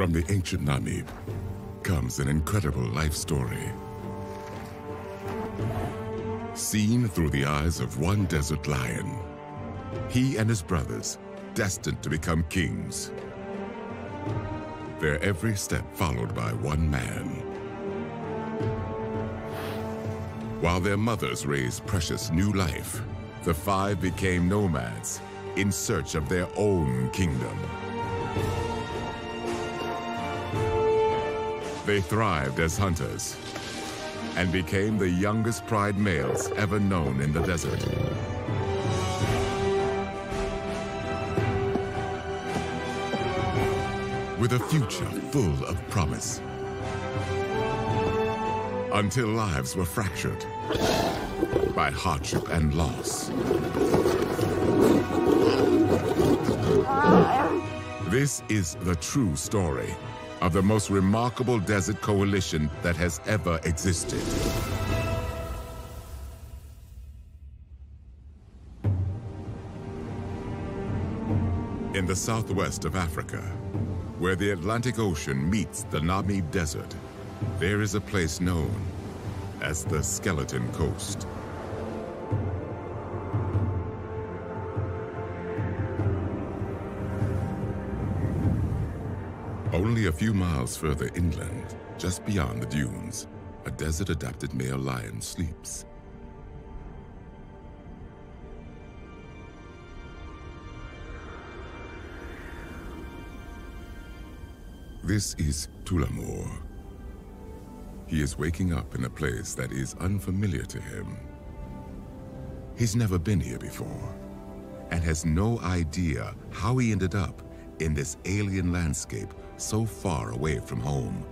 From the ancient Namib comes an incredible life story. Seen through the eyes of one desert lion, he and his brothers, destined to become kings. Their every step followed by one man. While their mothers raised precious new life, the five became nomads in search of their own kingdom. They thrived as hunters and became the youngest pride males ever known in the desert. With a future full of promise. Until lives were fractured by hardship and loss. This is the true story of the most remarkable desert coalition that has ever existed. In the southwest of Africa, where the Atlantic Ocean meets the Namib Desert, there is a place known as the Skeleton Coast. A few miles further inland, just beyond the dunes, a desert-adapted male lion sleeps. This is Tullamore. He is waking up in a place that is unfamiliar to him. He's never been here before, and has no idea how he ended up in this alien landscape so far away from home.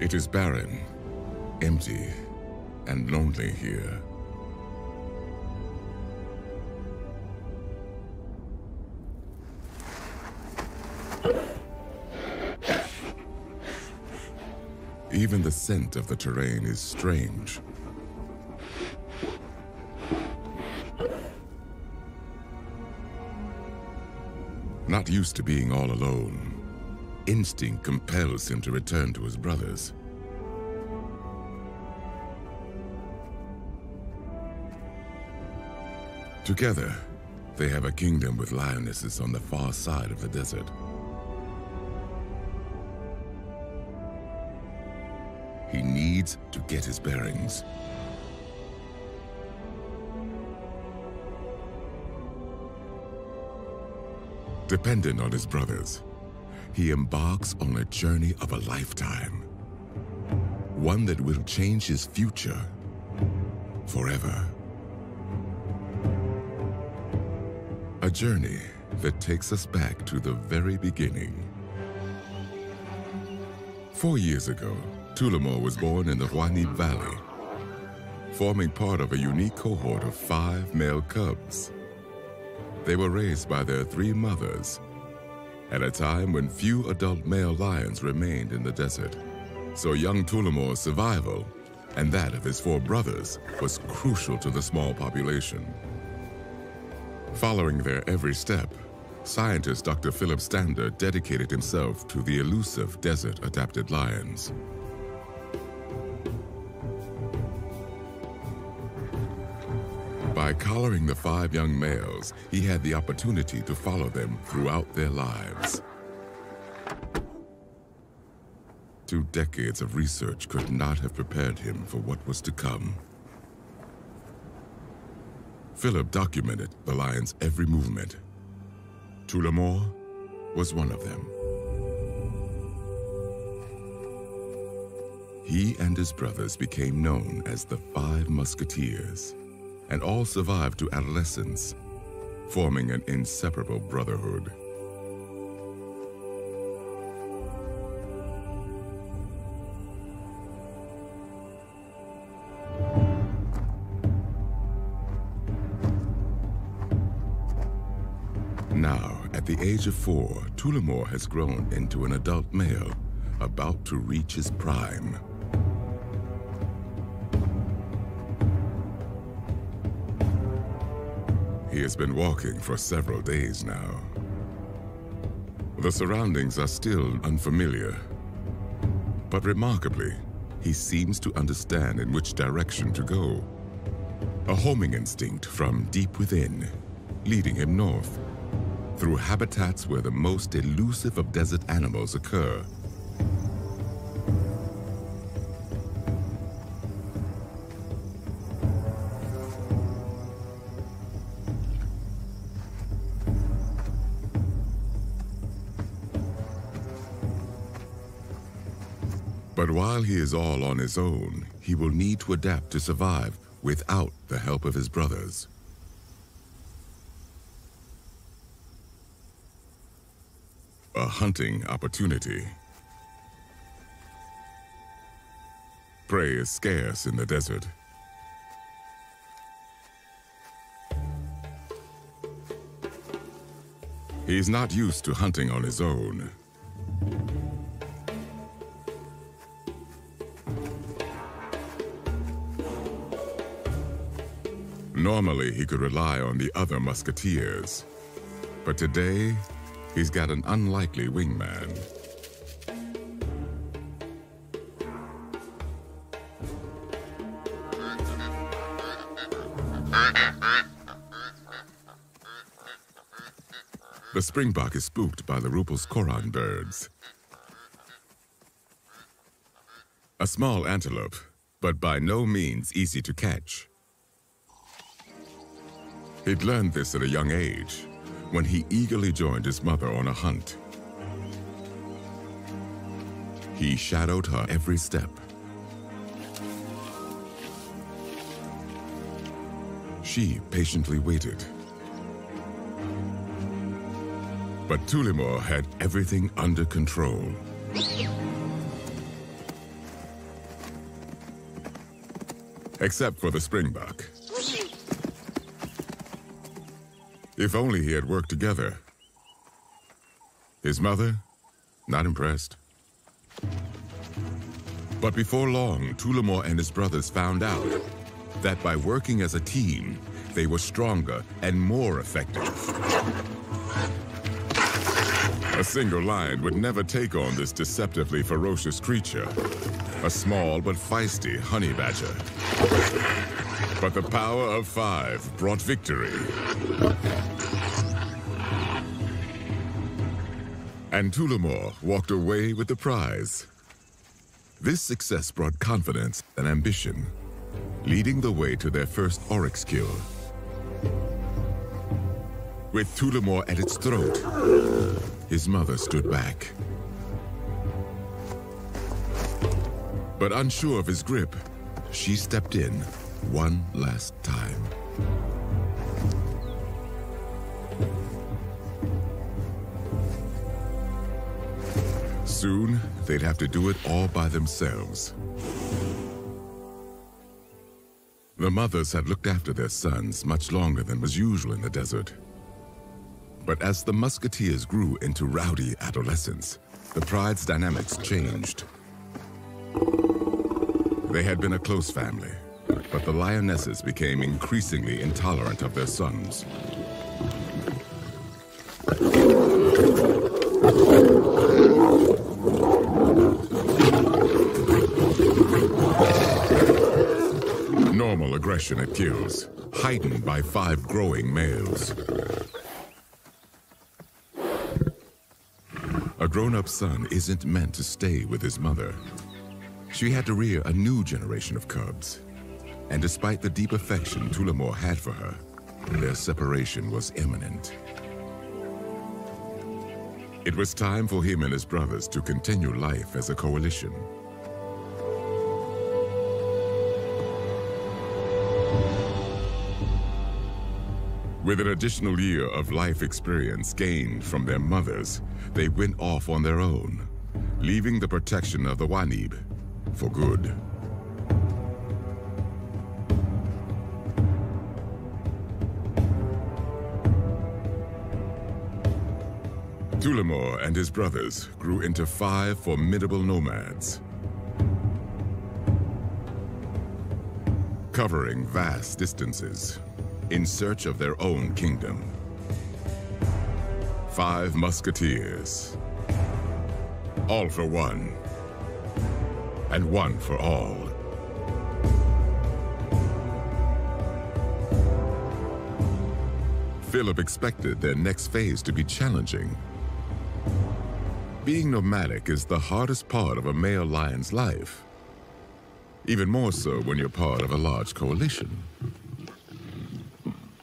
It is barren, empty, and lonely here. Even the scent of the terrain is strange. Not used to being all alone, instinct compels him to return to his brothers. Together, they have a kingdom with lionesses on the far side of the desert. He needs to get his bearings. Dependent on his brothers, he embarks on a journey of a lifetime. One that will change his future forever. A journey that takes us back to the very beginning. Four years ago, Tullamore was born in the Hoanib Valley, forming part of a unique cohort of five male cubs. They were raised by their three mothers at a time when few adult male lions remained in the desert. So young Tullamore's survival and that of his four brothers was crucial to the small population. Following their every step, scientist Dr. Philip Stander dedicated himself to the elusive desert-adapted lions. By collaring the five young males, he had the opportunity to follow them throughout their lives. Two decades of research could not have prepared him for what was to come. Philip documented the lion's every movement. Tullamore was one of them. He and his brothers became known as the Five Musketeers and all survived to adolescence, forming an inseparable brotherhood. Now, at the age of four, Tullamore has grown into an adult male, about to reach his prime. He has been walking for several days now. The surroundings are still unfamiliar, but remarkably, he seems to understand in which direction to go. A homing instinct from deep within, leading him north, through habitats where the most elusive of desert animals occur. While he is all on his own, he will need to adapt to survive without the help of his brothers. A hunting opportunity. Prey is scarce in the desert. He's not used to hunting on his own. Normally, he could rely on the other musketeers. But today, he's got an unlikely wingman. The springbok is spooked by the Rüppell's korhaan birds. A small antelope, but by no means easy to catch. He'd learned this at a young age, when he eagerly joined his mother on a hunt. He shadowed her every step. She patiently waited. But Tullamore had everything under control. Except for the springbok. If only he had worked together. His mother, not impressed. But before long, Tullamore and his brothers found out that by working as a team, they were stronger and more effective. A single lion would never take on this deceptively ferocious creature, a small but feisty honey badger. But the power of five brought victory. And Tullamore walked away with the prize. This success brought confidence and ambition, leading the way to their first oryx kill. With Tullamore at its throat, his mother stood back. But unsure of his grip, she stepped in one last time. Soon, they'd have to do it all by themselves. The mothers had looked after their sons much longer than was usual in the desert. But as the musketeers grew into rowdy adolescents, the pride's dynamics changed. They had been a close family, but the lionesses became increasingly intolerant of their sons. Normal aggression at kills, heightened by five growing males. A grown-up son isn't meant to stay with his mother. She had to rear a new generation of cubs. And despite the deep affection Tullamore had for her, their separation was imminent. It was time for him and his brothers to continue life as a coalition. With an additional year of life experience gained from their mothers, they went off on their own, leaving the protection of the Hoanib for good. Tullamore and his brothers grew into five formidable nomads. Covering vast distances. in search of their own kingdom. Five musketeers. All for one. And one for all. Philip expected their next phase to be challenging. Being nomadic is the hardest part of a male lion's life. Even more so when you're part of a large coalition.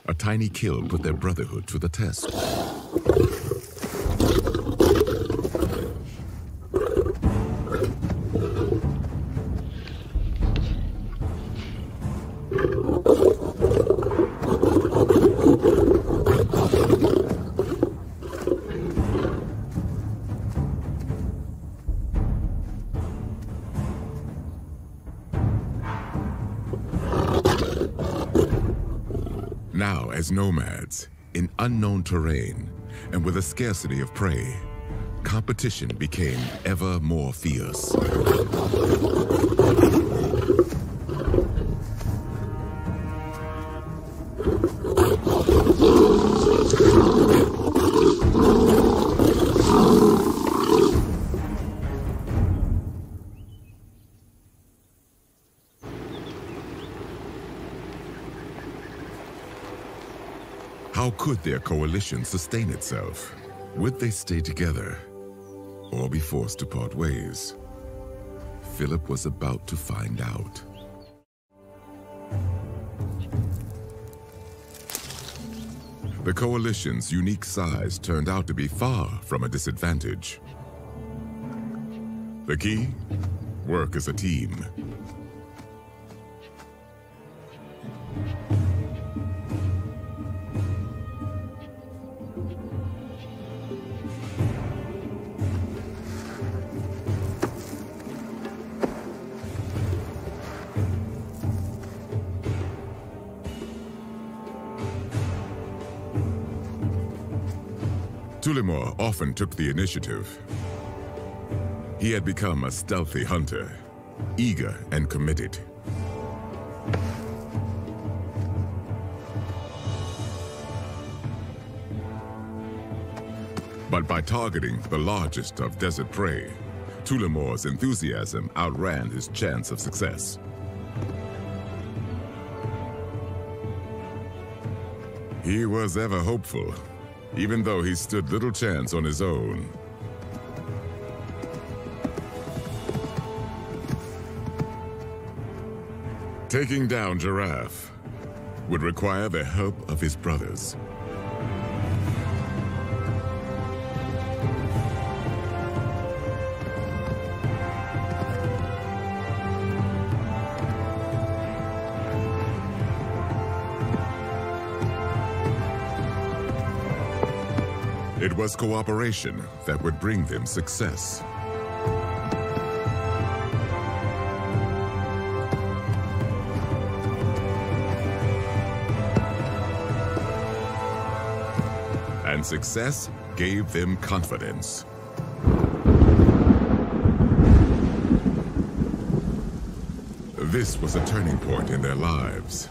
A tiny kill put their brotherhood to the test. As nomads, in unknown terrain, and with a scarcity of prey, competition became ever more fierce. Their coalition sustain itself? Would they stay together or be forced to part ways? Philip was about to find out. The coalition's unique size turned out to be far from a disadvantage. The key? Work as a team. Tullamore often took the initiative. He had become a stealthy hunter, eager and committed. But by targeting the largest of desert prey, Tullamore's enthusiasm outran his chance of success. He was ever hopeful, even though he stood little chance on his own. Taking down Giraffe would require the help of his brothers. Was cooperation that would bring them success. And success gave them confidence. This was a turning point in their lives.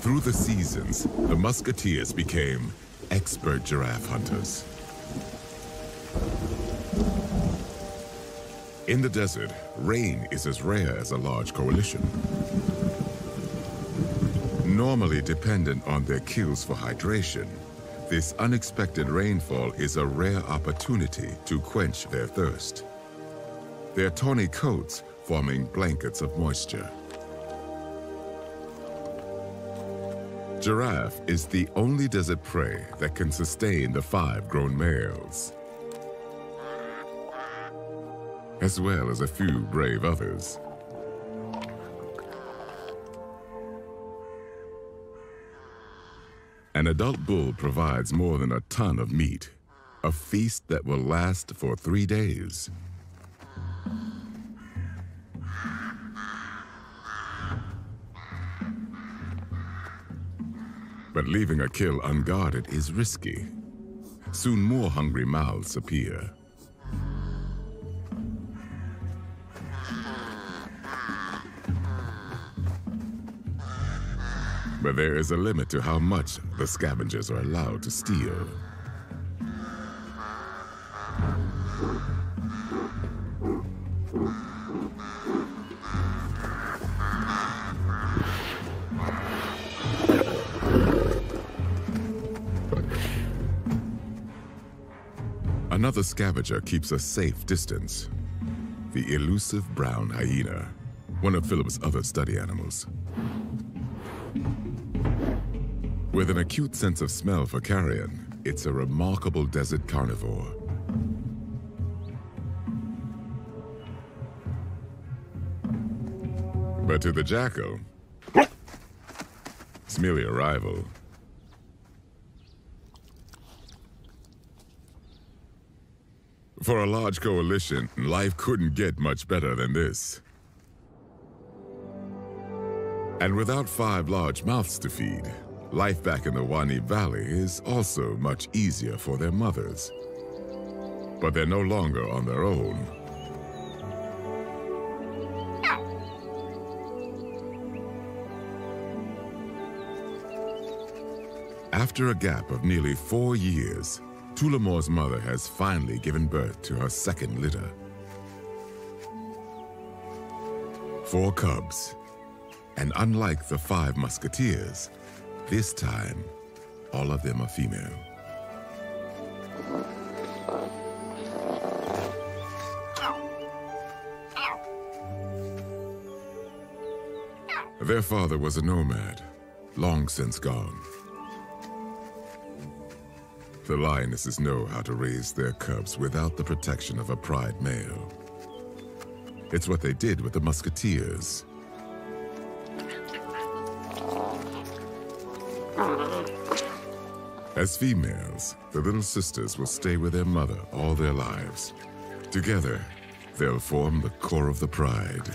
Through the seasons, the Musketeers became expert giraffe hunters. In the desert, rain is as rare as a large coalition. Normally dependent on their kills for hydration, this unexpected rainfall is a rare opportunity to quench their thirst. Their tawny coats forming blankets of moisture. Giraffe is the only desert prey that can sustain the five grown males, as well as a few brave others. An adult bull provides more than a ton of meat, a feast that will last for three days. But leaving a kill unguarded is risky. Soon more hungry mouths appear. But there is a limit to how much the scavengers are allowed to steal. Another scavenger keeps a safe distance. The elusive brown hyena, one of Philip's other study animals. With an acute sense of smell for carrion, it's a remarkable desert carnivore. But to the jackal, it's merely a rival. For a large coalition, life couldn't get much better than this. And without five large mouths to feed, life back in the Hoanib Valley is also much easier for their mothers. But they're no longer on their own. After a gap of nearly four years, Tullamore's mother has finally given birth to her second litter. Four cubs. And unlike the five musketeers, this time, all of them are female. Their father was a nomad, long since gone. The lionesses know how to raise their cubs without the protection of a pride male. It's what they did with the musketeers. As females, the little sisters will stay with their mother all their lives. Together, they'll form the core of the pride.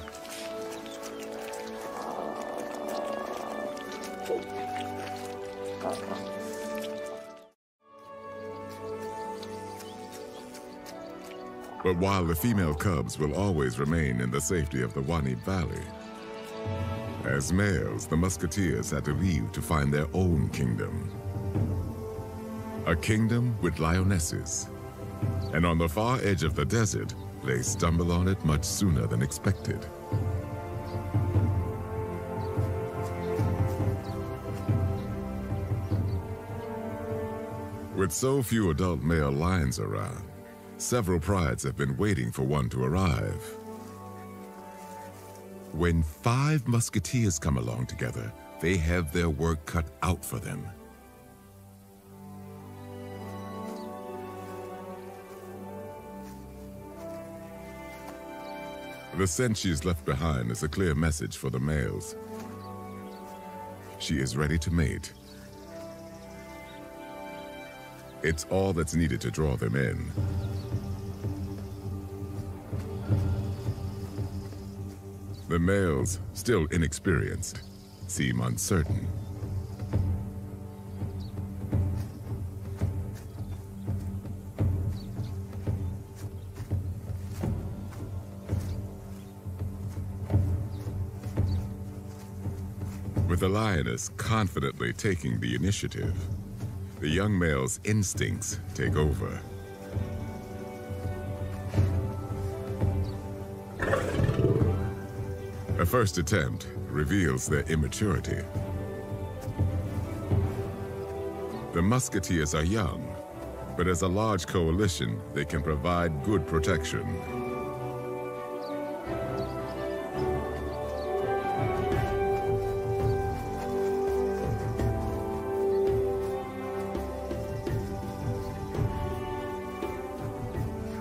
But while the female cubs will always remain in the safety of the Hoanib Valley, as males, the musketeers had to leave to find their own kingdom. A kingdom with lionesses. And on the far edge of the desert, they stumble on it much sooner than expected. With so few adult male lions around, Several prides have been waiting for one to arrive. When five musketeers come along together, they have their work cut out for them. The scent she's left behind is a clear message for the males. She is ready to mate. It's all that's needed to draw them in. The males, still inexperienced, seem uncertain. With the lioness confidently taking the initiative, the young male's instincts take over. A first attempt reveals their immaturity. The musketeers are young, but as a large coalition, they can provide good protection.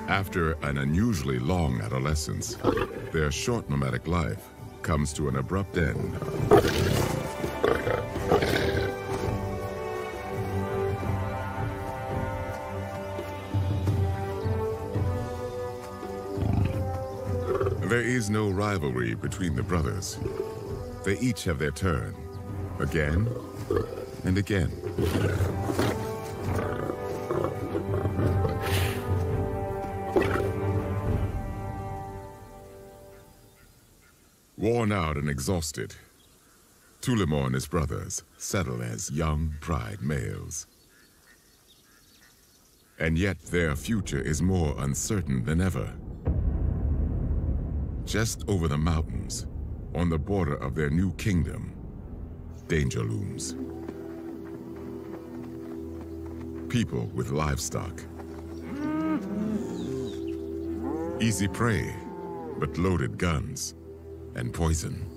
After an unusually long adolescence, their short nomadic life comes to an abrupt end. There is no rivalry between the brothers. They each have their turn, again and again. Exhausted, Tullamore and his brothers settle as young pride males. And yet their future is more uncertain than ever. Just over the mountains, on the border of their new kingdom, danger looms. People with livestock. Easy prey, but loaded guns and poison.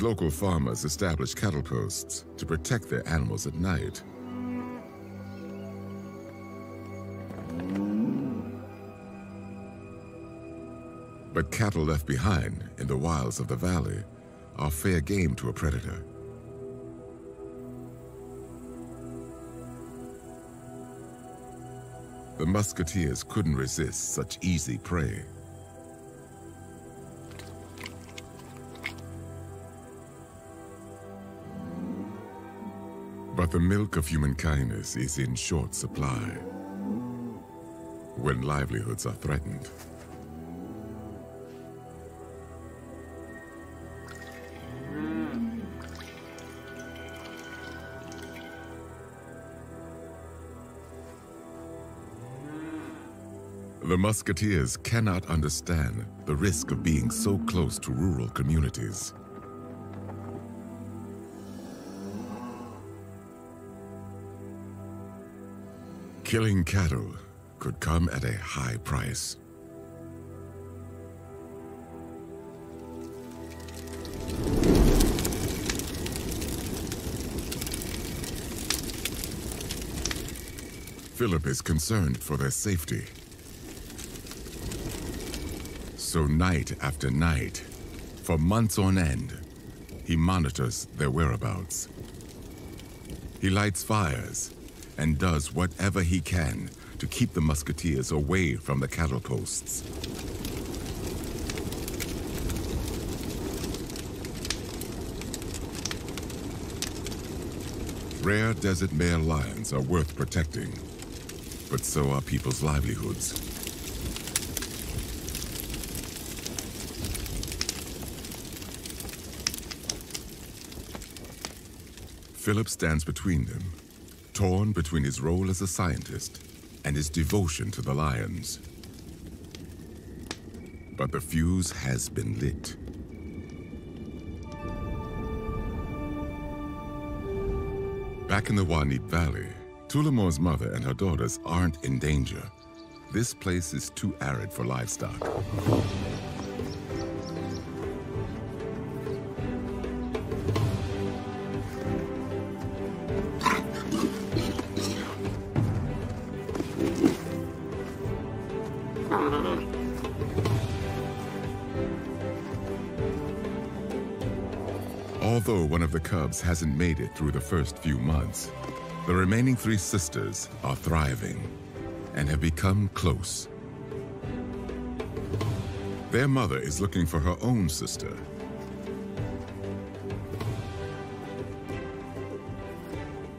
Local farmers establish cattle posts to protect their animals at night. But cattle left behind in the wilds of the valley are fair game to a predator. The musketeers couldn't resist such easy prey. The milk of human kindness is in short supply when livelihoods are threatened. The musketeers cannot understand the risk of being so close to rural communities. Killing cattle could come at a high price. Philip is concerned for their safety. So night after night, for months on end, he monitors their whereabouts. He lights fires and does whatever he can to keep the musketeers away from the cattle posts. Rare desert male lions are worth protecting, but so are people's livelihoods. Philip stands between them torn between his role as a scientist and his devotion to the lions. But the fuse has been lit. Back in the Hoanib Valley, Tullamore's mother and her daughters aren't in danger. This place is too arid for livestock. Cubs hasn't made it through the first few months, the remaining three sisters are thriving and have become close. Their mother is looking for her own sister.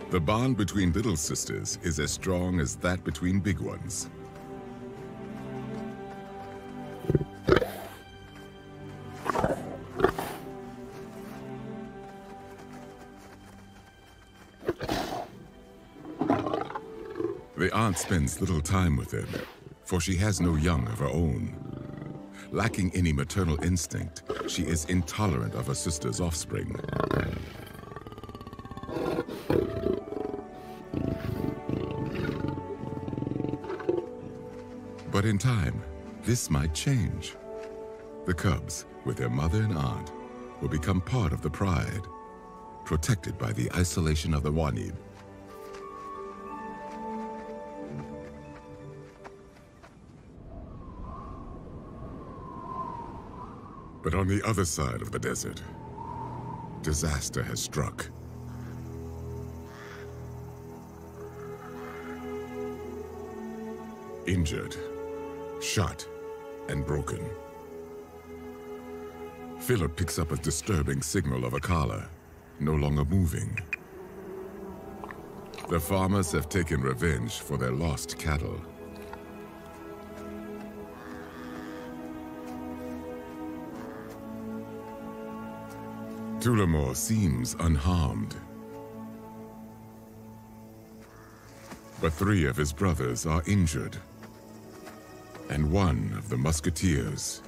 The bond between little sisters is as strong as that between big ones. Aunt spends little time with them, for she has no young of her own. Lacking any maternal instinct, she is intolerant of her sister's offspring. But in time, this might change. The cubs, with their mother and aunt, will become part of the pride, protected by the isolation of the Hoanib. But on the other side of the desert, disaster has struck. Injured, shot, and broken. Philip picks up a disturbing signal of a Akala, no longer moving. The farmers have taken revenge for their lost cattle. Tullamore seems unharmed. But three of his brothers are injured. And one of the musketeers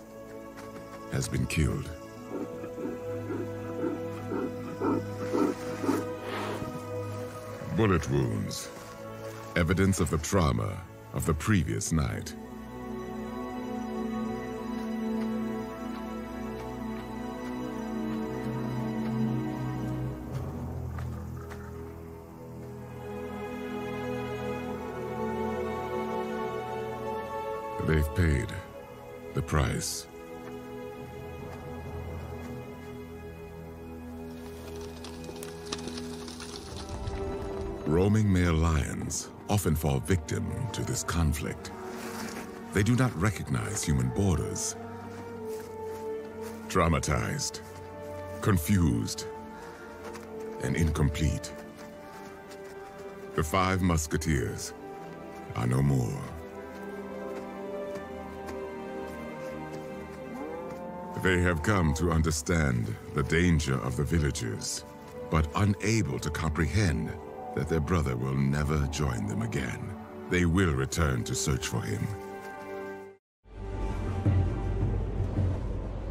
has been killed. Bullet wounds. Evidence of the trauma of the previous night. They've paid the price. Roaming male lions often fall victim to this conflict. They do not recognize human borders. Traumatized, confused, and incomplete. The five musketeers are no more. They have come to understand the danger of the villagers, but unable to comprehend that their brother will never join them again. They will return to search for him.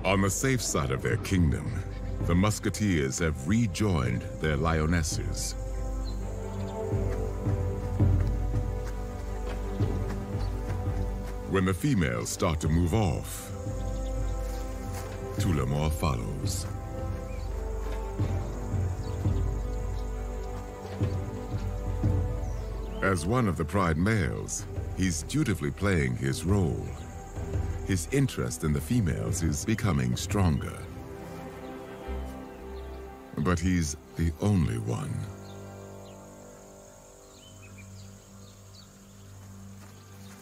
On the safe side of their kingdom, the musketeers have rejoined their lionesses. When the females start to move off, Tullamore follows. As one of the Pride males, he's dutifully playing his role. His interest in the females is becoming stronger. But he's the only one.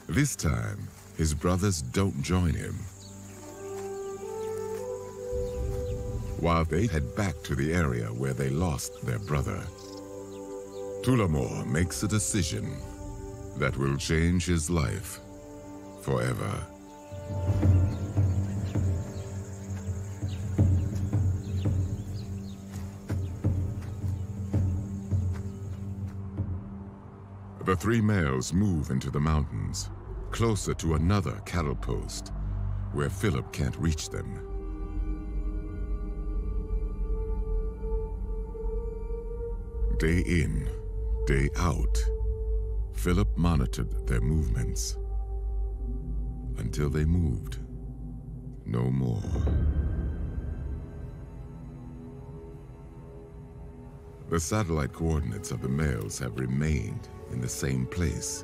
This time, his brothers don't join him. While they head back to the area where they lost their brother. Tullamore makes a decision that will change his life forever. The three males move into the mountains, closer to another cattle post, where Philip can't reach them. Day in, day out, Philip monitored their movements until they moved no more. The satellite coordinates of the males have remained in the same place.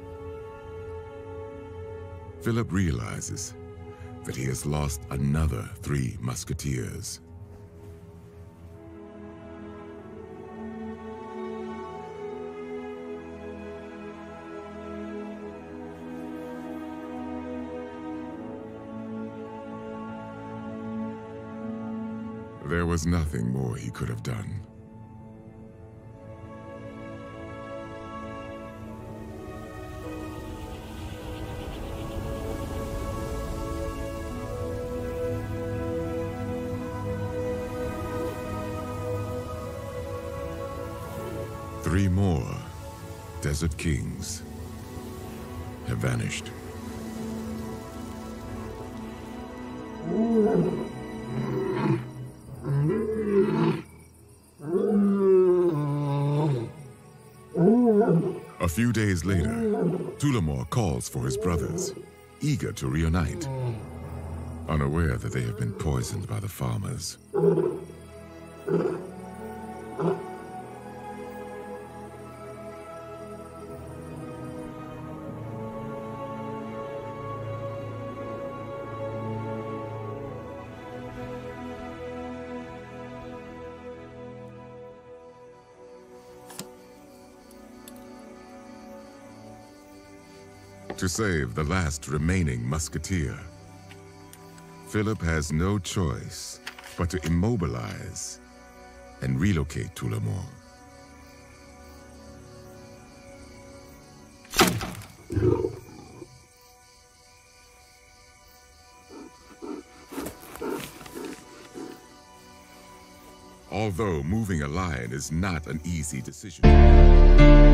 Philip realizes that he has lost another three musketeers. Was nothing more he could have done. Three more Desert Kings have vanished. Days later, Tullamore calls for his brothers, eager to reunite, unaware that they have been poisoned by the farmers. To save the last remaining musketeer. Philip has no choice but to immobilize and relocate Tullamore. Although moving a lion is not an easy decision.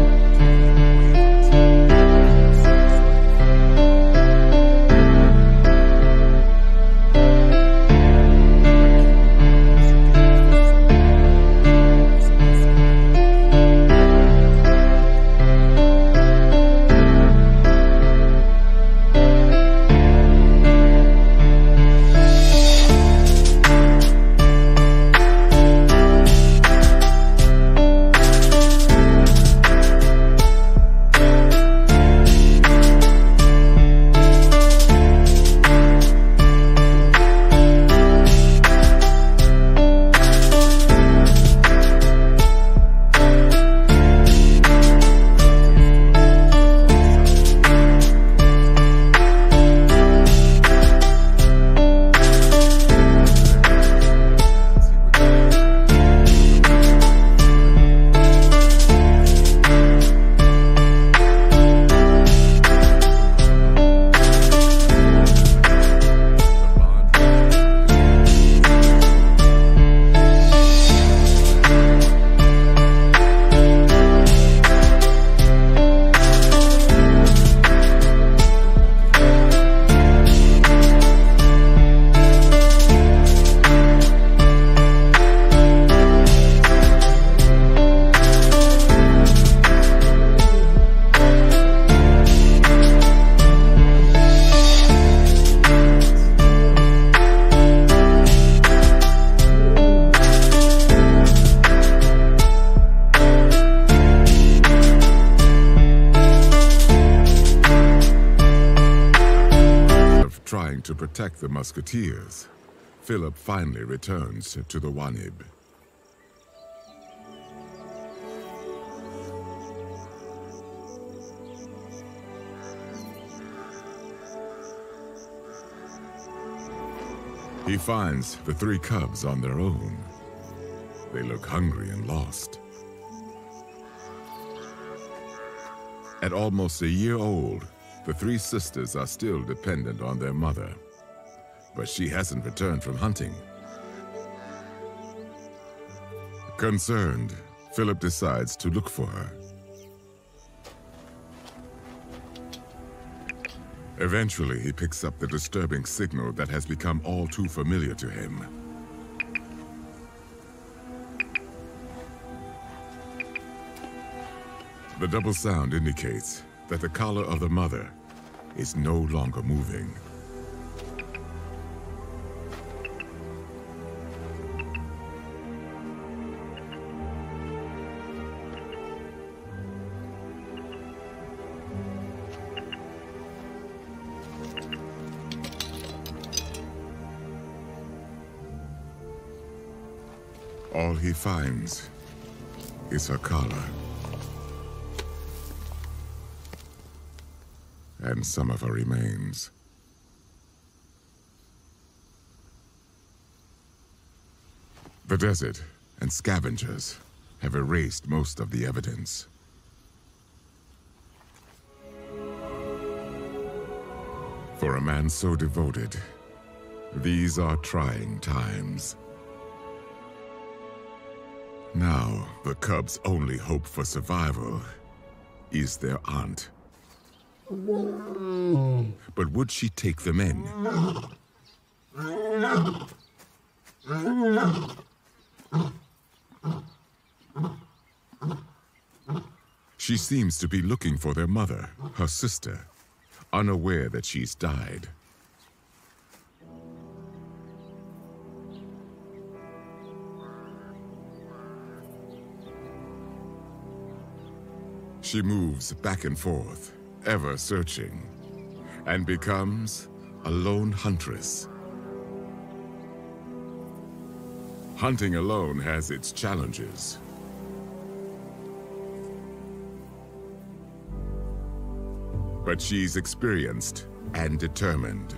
Musketeers, Philip finally returns to the Hoanib. He finds the three cubs on their own. They look hungry and lost. At almost a year old, the three sisters are still dependent on their mother, but she hasn't returned from hunting. Concerned, Philip decides to look for her. Eventually, he picks up the disturbing signal that has become all too familiar to him. The double sound indicates that the collar of the mother is no longer moving. He finds is her collar. and some of her remains. The desert and scavengers have erased most of the evidence. For a man so devoted, these are trying times. Now, the cub's only hope for survival is their aunt. But would she take them in? She seems to be looking for their mother, her sister, unaware that she's died. She moves back and forth, ever searching, and becomes a lone huntress. Hunting alone has its challenges. But she's experienced and determined.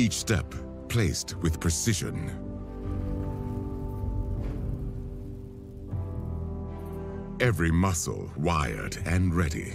Each step placed with precision. Every muscle wired and ready.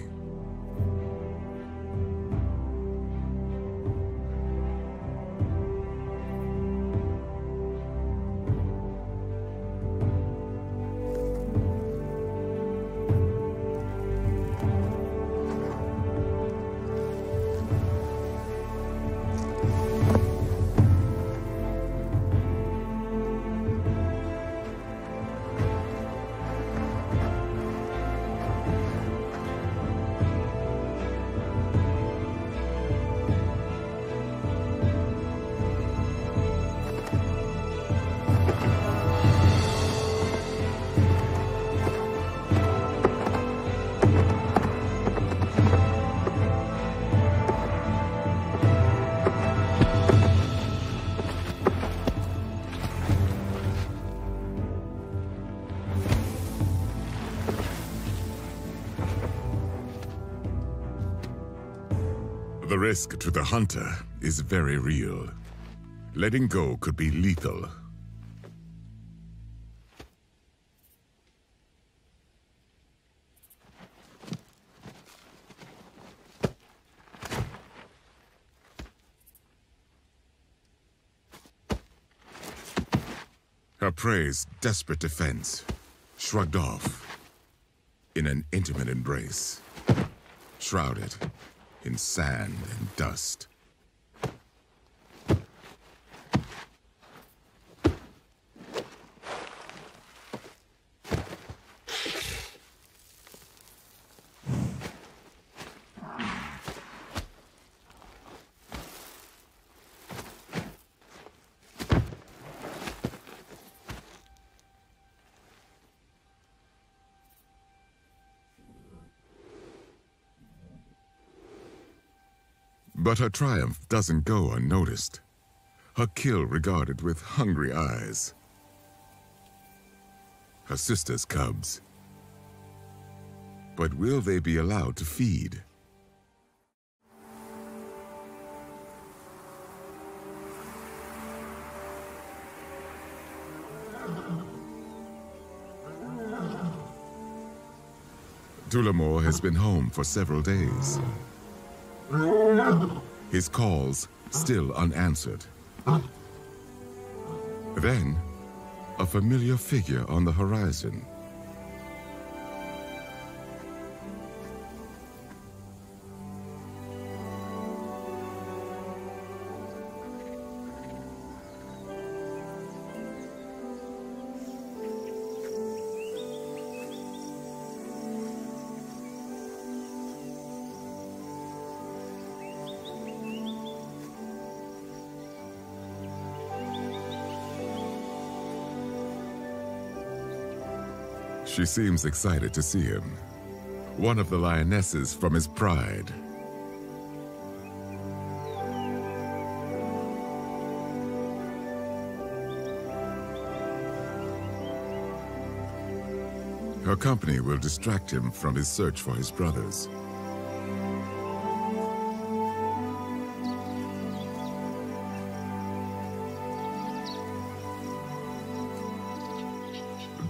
Risk to the hunter is very real. Letting go could be lethal. Her prey's desperate defense shrugged off in an intimate embrace, shrouded in sand and dust. But her triumph doesn't go unnoticed. Her kill regarded with hungry eyes. Her sister's cubs. But will they be allowed to feed? Tullamore has been home for several days. His calls still unanswered. Ah. Then, a familiar figure on the horizon. She seems excited to see him. One of the lionesses from his pride. Her company will distract him from his search for his brothers.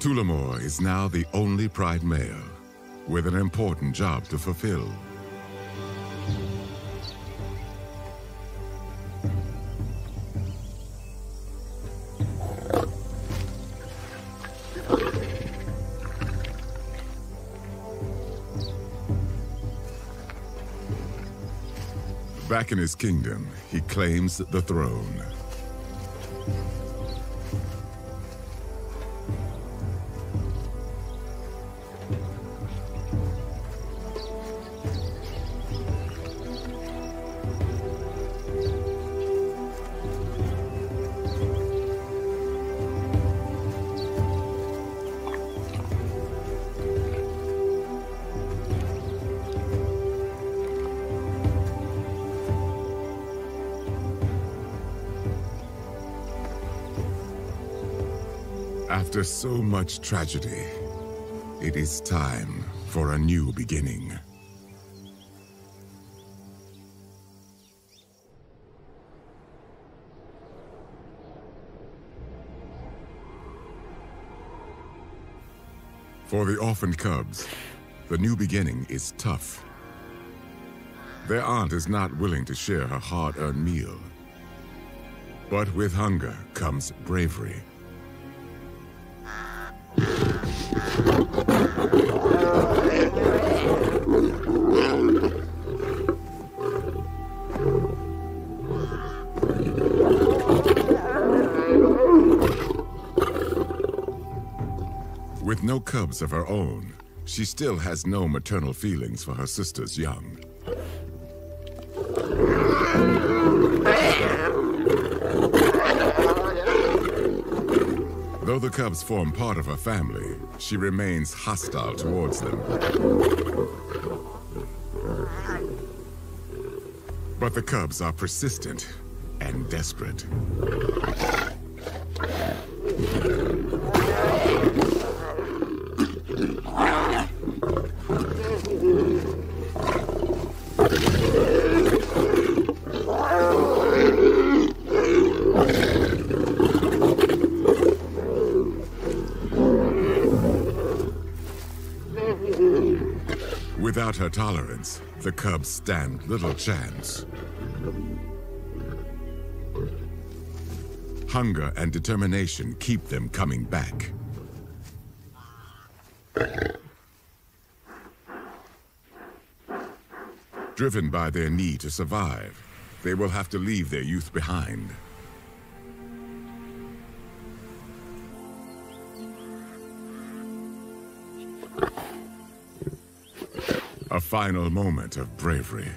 Tullamore is now the only Pride male, with an important job to fulfill. Back in his kingdom, he claims the throne. After so much tragedy, it is time for a new beginning. For the orphaned cubs, the new beginning is tough. Their aunt is not willing to share her hard-earned meal. But with hunger comes bravery. With no cubs of her own, she still has no maternal feelings for her sister's young. Though the cubs form part of her family, she remains hostile towards them. But the cubs are persistent and desperate. Without her tolerance, the cubs stand little chance. Hunger and determination keep them coming back. Driven by their need to survive, they will have to leave their youth behind. A final moment of bravery.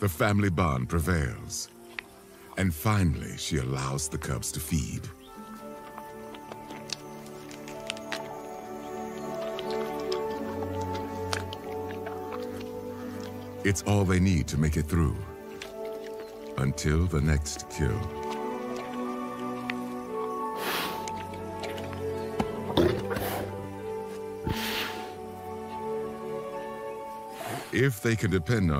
The family bond prevails. And finally, she allows the cubs to feed. It's all they need to make it through. Until the next kill. If they can depend on